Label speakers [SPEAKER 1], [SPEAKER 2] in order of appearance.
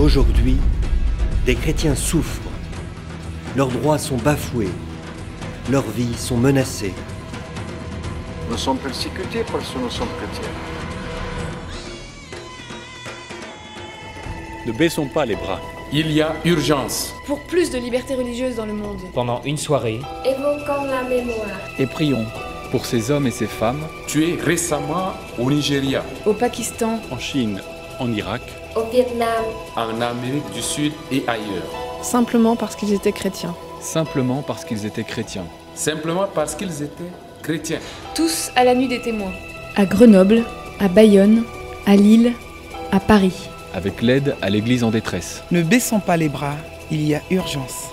[SPEAKER 1] Aujourd'hui, des chrétiens souffrent. Leurs droits sont bafoués. Leurs vies sont menacées.
[SPEAKER 2] Nous sommes persécutés parce que nous sommes chrétiens.
[SPEAKER 3] Ne baissons pas les bras.
[SPEAKER 4] Il y a urgence.
[SPEAKER 5] Pour plus de liberté religieuse dans le monde.
[SPEAKER 6] Pendant une soirée,
[SPEAKER 7] évoquons la mémoire.
[SPEAKER 8] Et prions pour ces hommes et ces femmes
[SPEAKER 4] tués récemment au Nigeria,
[SPEAKER 5] au Pakistan,
[SPEAKER 3] en Chine, en Irak,
[SPEAKER 7] au Vietnam,
[SPEAKER 4] en Amérique du Sud et ailleurs.
[SPEAKER 5] Simplement parce qu'ils étaient chrétiens.
[SPEAKER 8] Simplement parce qu'ils étaient chrétiens.
[SPEAKER 4] Simplement parce qu'ils étaient chrétiens.
[SPEAKER 5] Tous à la nuit des témoins.
[SPEAKER 9] À Grenoble, à Bayonne, à Lille, à Paris.
[SPEAKER 8] Avec l'aide à l'Église en détresse.
[SPEAKER 10] Ne baissons pas les bras, il y a urgence.